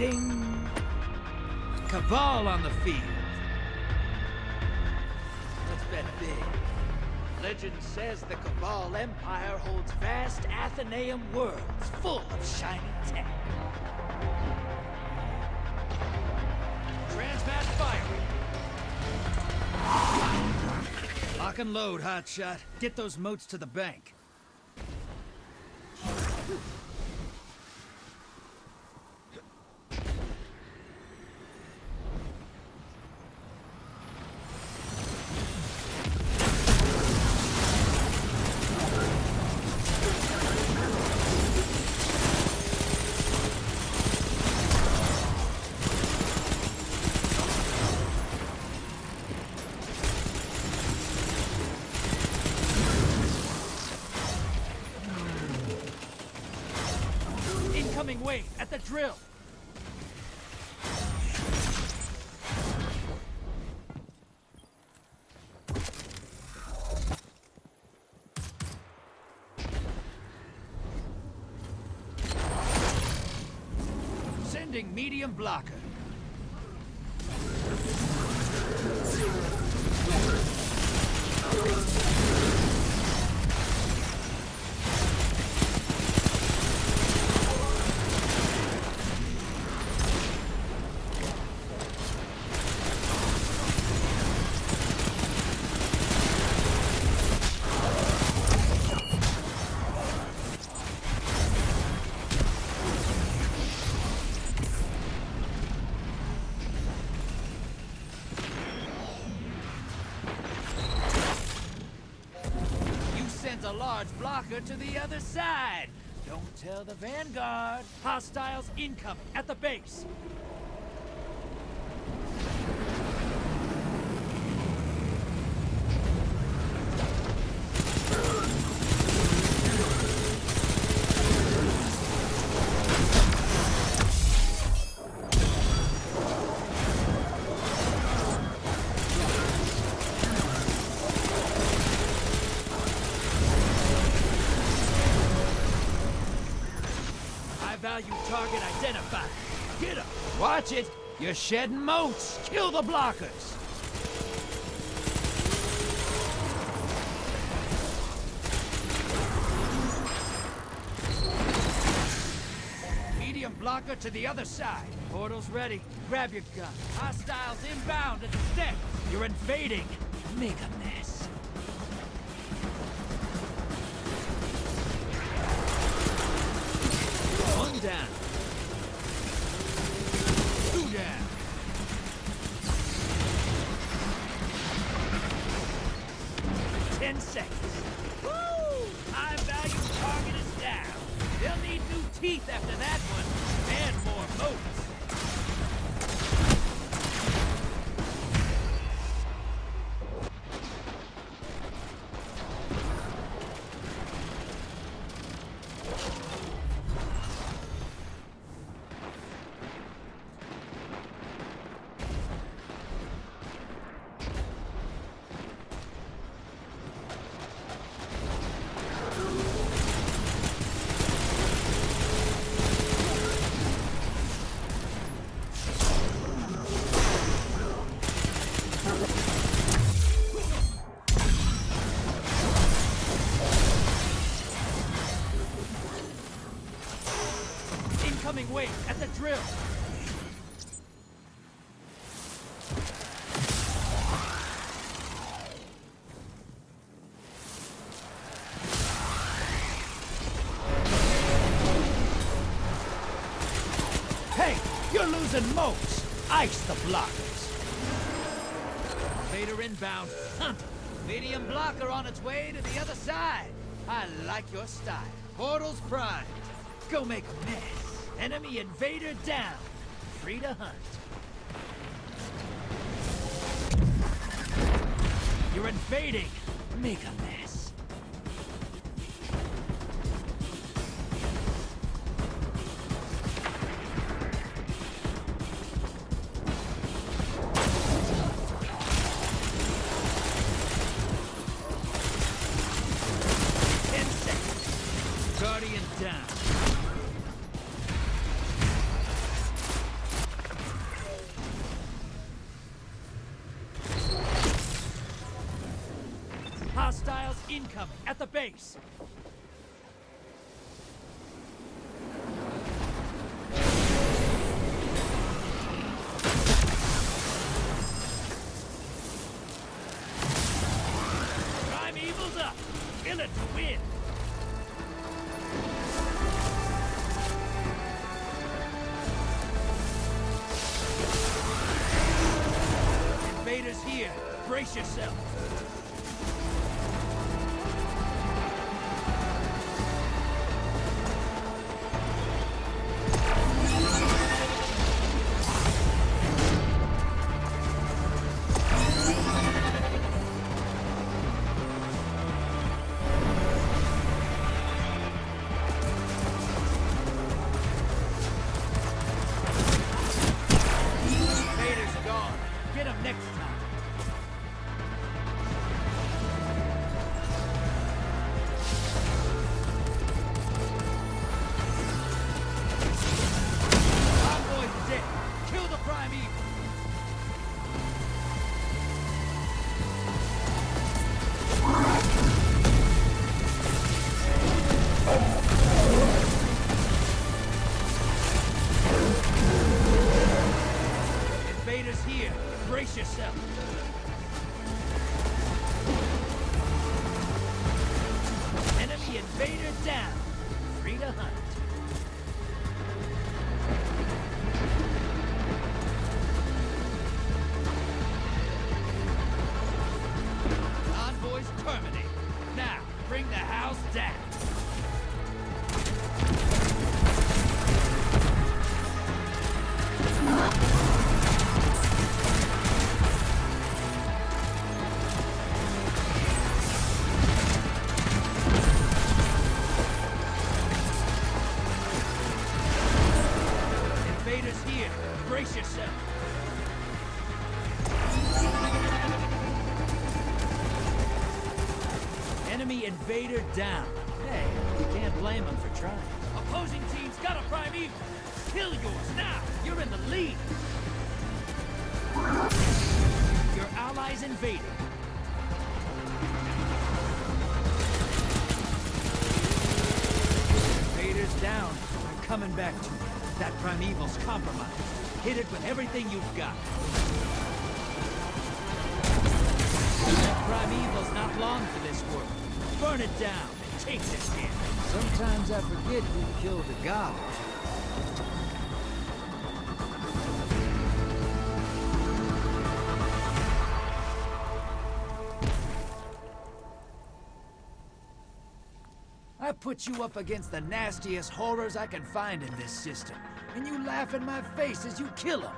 Ding! Cabal on the field. Let's bet big. Legend says the Cabal Empire holds vast Athenaeum worlds full of shiny tech. Transmat firing. Lock and load, hotshot. Get those motes to the bank. Incoming wave at the drill. Sending medium blocker. You a large blocker to the other side. Don't tell the Vanguard. Hostiles incoming at the base. High value target identified. Get him. Watch it. You're shedding motes. Kill the blockers. Medium blocker to the other side. Portal's ready. Grab your gun. Hostiles inbound at the steps. You're invading. Make a mess. Down. Wave at the drill. Hey, you're losing motes. Ice the blockers. Vader inbound. Medium blocker on its way to the other side. I like your style. Portals primed. Go make a mess. Enemy invader down. Free to hunt. You're invading. Make a mess. Incoming at the base. Up. Win. Invaders here. Brace yourself. Yourself. Enemy invader down. Hey, you can't blame them for trying. Opposing team's got a primeval. Kill yours now. You're in the lead. Your allies invaded. Invaders down. I'm coming back to you. That primeval's compromised. Hit it with everything you've got. That primeval's not long for this world. Burn it down and take this in. Sometimes I forget who killed the god. I put you up against the nastiest horrors I can find in this system, and you laugh in my face as you kill them.